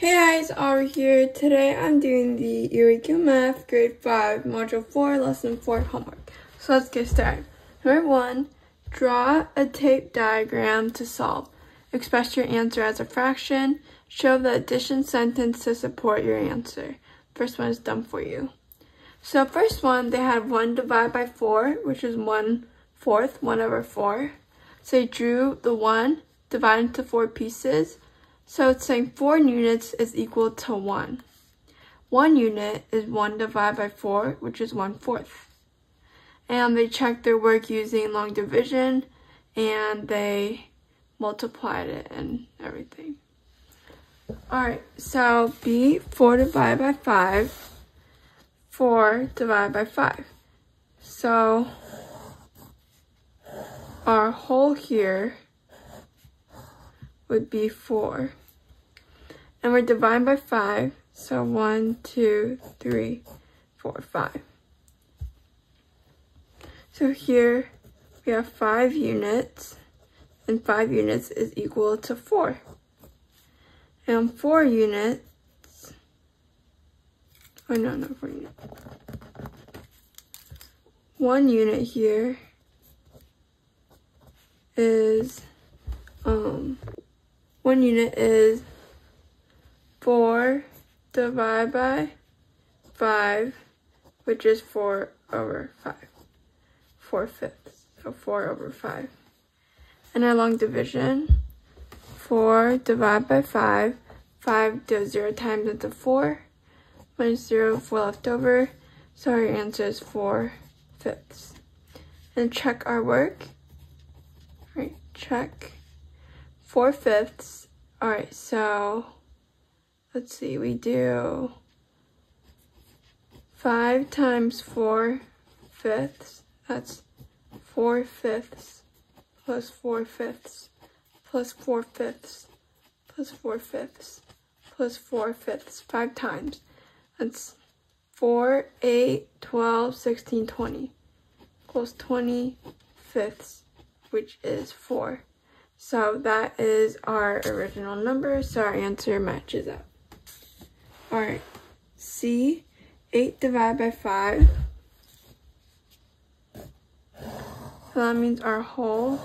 Hey guys, Aubrey here. Today I'm doing the Eureka Math Grade 5 Module 4 Lesson 4 homework. So let's get started. Number 1. Draw a tape diagram to solve. Express your answer as a fraction. Show the addition sentence to support your answer. First one is done for you. So first one, they had 1 divided by 4, which is 1 fourth, 1 over 4. So they drew the 1 divided into 4 pieces so it's saying 4 units is equal to 1. 1 unit is 1 divided by 4, which is 1 fourth. And they checked their work using long division, and they multiplied it and everything. Alright, so B, 4 divided by 5, 4 divided by 5. So our whole here would be 4. And we're dividing by 5. So one, two, three, four, five. So here we have 5 units. And 5 units is equal to 4. And 4 units... Oh, no, no, 4 units. 1 unit here is... Um, one unit is 4 divided by 5, which is 4 over 5. 4 fifths, so 4 over 5. And our long division, 4 divided by 5, 5 does 0 times into 4, minus 0, 4 left over, so our answer is 4 fifths. And check our work. All right, check. 4 fifths. All right, so let's see, we do 5 times 4 fifths. That's 4 fifths plus 4 fifths plus 4 fifths plus 4 fifths plus 4 fifths. 5 times. That's 4, 8, 12, 16, 20. Equals 20 fifths, which is 4. So that is our original number, so our answer matches up. Alright, C, 8 divided by 5. So that means our whole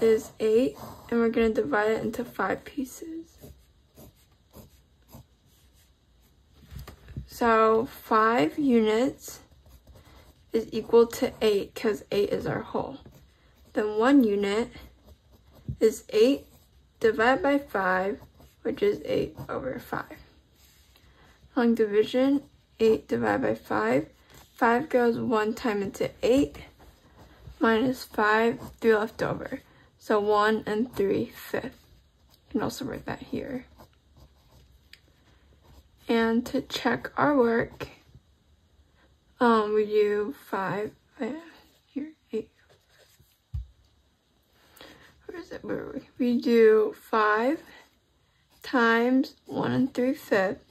is 8, and we're going to divide it into 5 pieces. So 5 units is equal to 8, because 8 is our whole. Then 1 unit is 8 divided by 5, which is 8 over 5. Long division, 8 divided by 5. 5 goes 1 time into 8, minus 5, 3 left over. So 1 and 3 fifths. You can also write that here. And to check our work, um, we do 5, is it? We? do 5 times 1 and 3 fifths,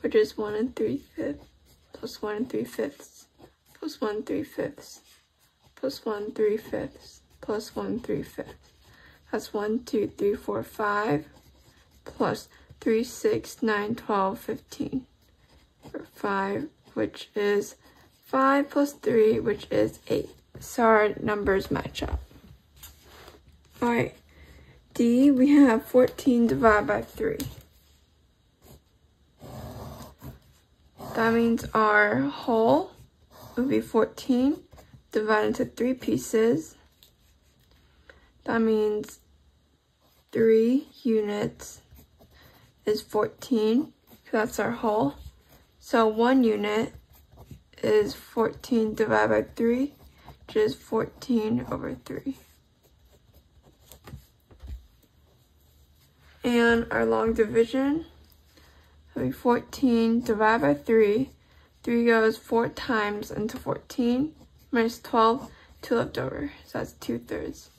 which is 1 and 3 fifths, plus 1 and 3 fifths, plus 1 3 fifths, plus 1 3 fifths, plus 1 3 fifths. That's 1, 2, 3, 4, 5, plus 3, 6, 9, 12, 15. For 5, which is 5 plus 3, which is 8. So our numbers match up. Alright, D, we have 14 divided by 3. That means our whole would be 14 divided into 3 pieces. That means 3 units is 14, so that's our whole. So 1 unit is 14 divided by 3, which is 14 over 3. And our long division will be 14 divided by 3. 3 goes 4 times into 14 minus 12, 2 left over. So that's 2 thirds.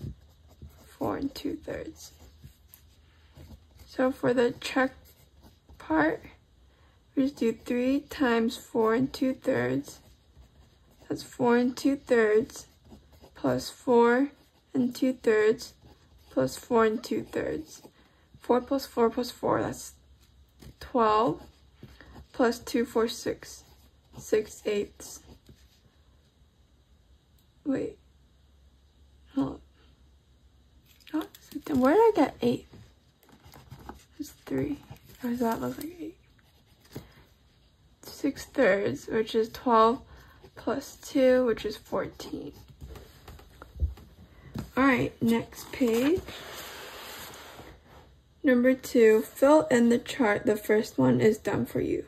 4 and 2 thirds. So for the check part, we just do 3 times 4 and 2 thirds. That's 4 and 2 thirds plus 4 and 2 thirds plus 4 and 2 thirds. 4 plus 4 plus 4, that's 12. Plus 2, 4, 6. 6 eighths. Wait. Hold oh, where did I get 8? It's 3. Or does that look like 8? 6 thirds, which is 12 plus 2, which is 14. Alright, next page. Number two, fill in the chart. The first one is done for you.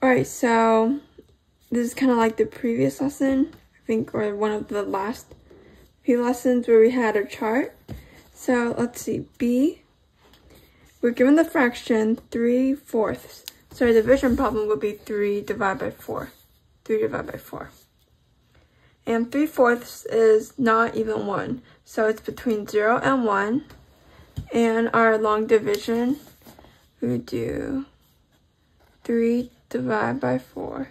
Alright, so this is kind of like the previous lesson, I think, or one of the last few lessons where we had a chart. So let's see, B, we're given the fraction 3 fourths. So our division problem would be 3 divided by 4. 3 divided by 4. And 3 fourths is not even 1. So it's between 0 and 1. And our long division, we do 3 divided by 4.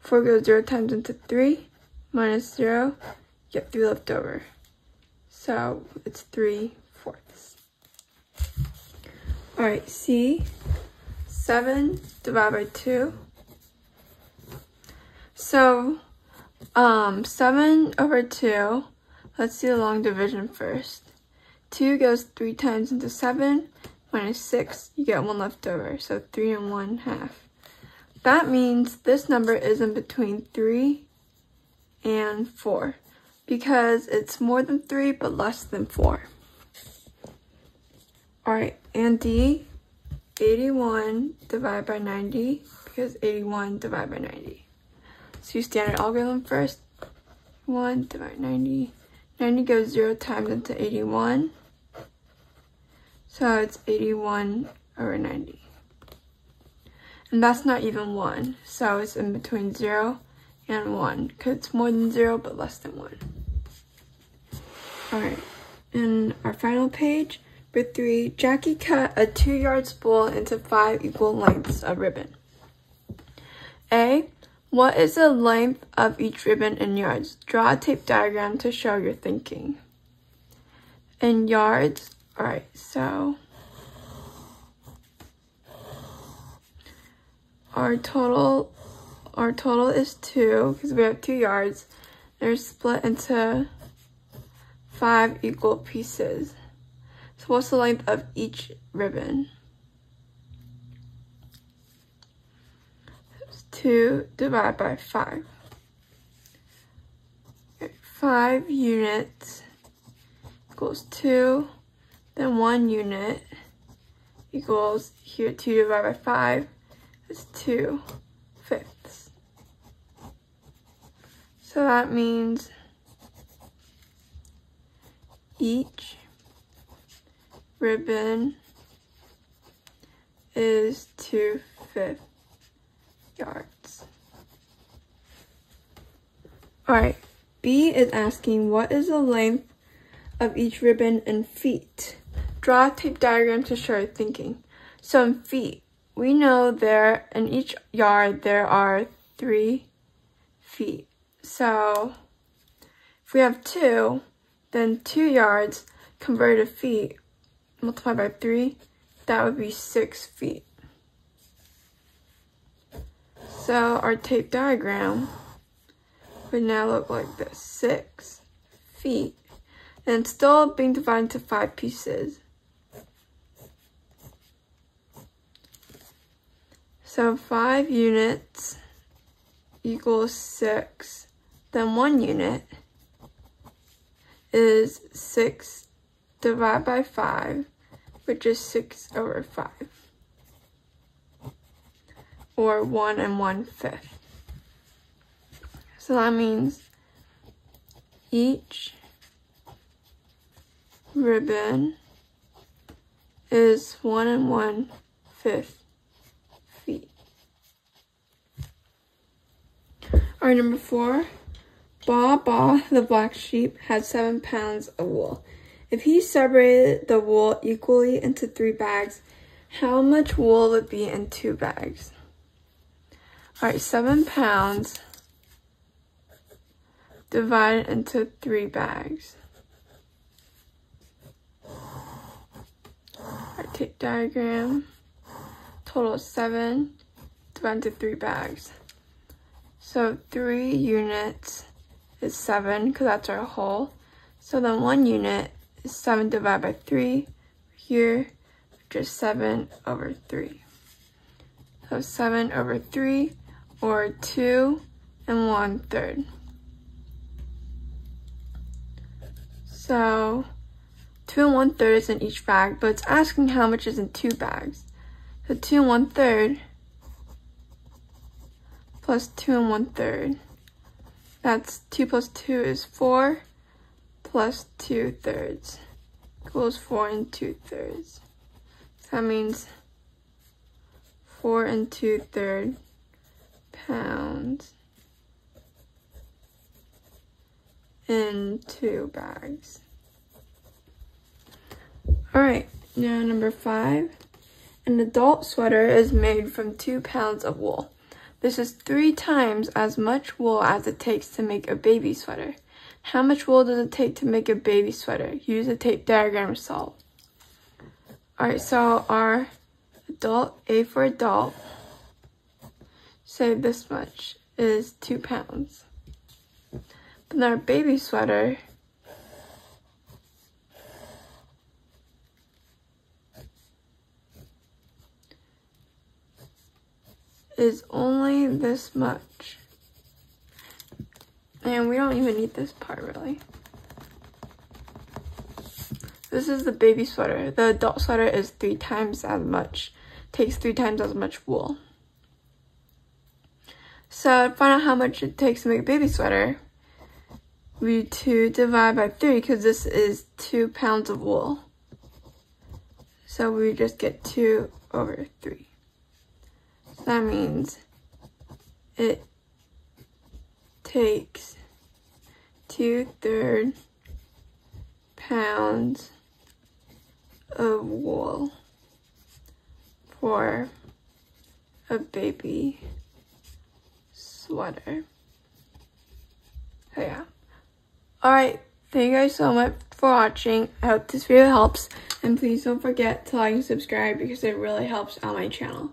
4 goes 0 times into 3, minus 0, get 3 left over. So it's 3 fourths. Alright, C, 7 divided by 2. So, um, 7 over 2, let's do the long division first. 2 goes 3 times into 7, minus 6, you get 1 left over, so 3 and 1 half. That means this number is in between 3 and 4, because it's more than 3 but less than 4. Alright, and D, 81 divided by 90, because 81 divided by 90. So you standard algorithm first, 1 divided by 90. 90 goes 0 times into 81. So it's 81 over 90. And that's not even 1. So it's in between 0 and 1. Because it's more than 0 but less than 1. Alright. And our final page, number 3. Jackie cut a 2 yard spool into 5 equal lengths of ribbon. A. What is the length of each ribbon in yards? Draw a tape diagram to show your thinking. In yards, all right, so our total, our total is two because we have two yards. They're split into five equal pieces. So what's the length of each ribbon? Two divided by five. Five units equals two then one unit equals here 2 divided by 5 is 2 fifths. So that means each ribbon is 2 fifths yards. Alright, B is asking what is the length of each ribbon in feet? Draw a tape diagram to show your thinking. So in feet, we know there in each yard there are three feet. So if we have two, then two yards converted to feet multiplied by three, that would be six feet. So our tape diagram would now look like this, six feet, and still being divided into five pieces. So 5 units equals 6. Then 1 unit is 6 divided by 5, which is 6 over 5. Or 1 and 1 fifth. So that means each ribbon is 1 and 1 fifth Our number four, Baa Baa, the black sheep, had seven pounds of wool. If he separated the wool equally into three bags, how much wool would be in two bags? All right, seven pounds divided into three bags. tape diagram. Total seven divided into three bags. So three units is seven because that's our whole. So then one unit is seven divided by three here, which is seven over three. So seven over three or two and one third. So two and one third is in each bag, but it's asking how much is in two bags. So two and one third plus two and one third. That's two plus two is four plus two thirds equals four and two thirds. That means four and two third pounds in two bags. All right, now number five. An adult sweater is made from two pounds of wool. This is three times as much wool as it takes to make a baby sweater. How much wool does it take to make a baby sweater? Use a tape diagram to solve. Alright, so our adult, A for adult, say this much is two pounds. But our baby sweater is only this much. And we don't even need this part really. This is the baby sweater. The adult sweater is three times as much, takes three times as much wool. So to find out how much it takes to make a baby sweater, we to divide by three because this is two pounds of wool. So we just get two over three. That means it takes two third pounds of wool for a baby sweater. So yeah. Alright, thank you guys so much for watching. I hope this video helps. And please don't forget to like and subscribe because it really helps out my channel.